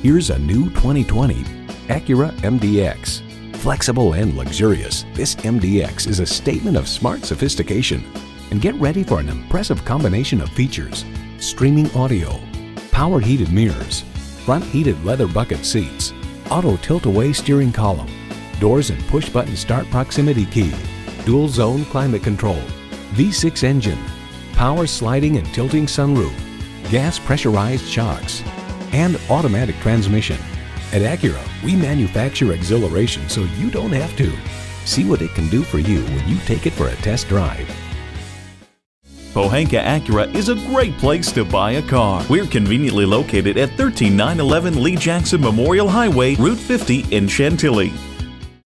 Here's a new 2020 Acura MDX. Flexible and luxurious, this MDX is a statement of smart sophistication. And get ready for an impressive combination of features. Streaming audio, power heated mirrors, front heated leather bucket seats, auto tilt-away steering column, doors and push-button start proximity key, dual zone climate control, V6 engine, power sliding and tilting sunroof, gas pressurized shocks, and automatic transmission. At Acura, we manufacture exhilaration so you don't have to. See what it can do for you when you take it for a test drive. Pohanka Acura is a great place to buy a car. We're conveniently located at 13911 Lee Jackson Memorial Highway, Route 50 in Chantilly.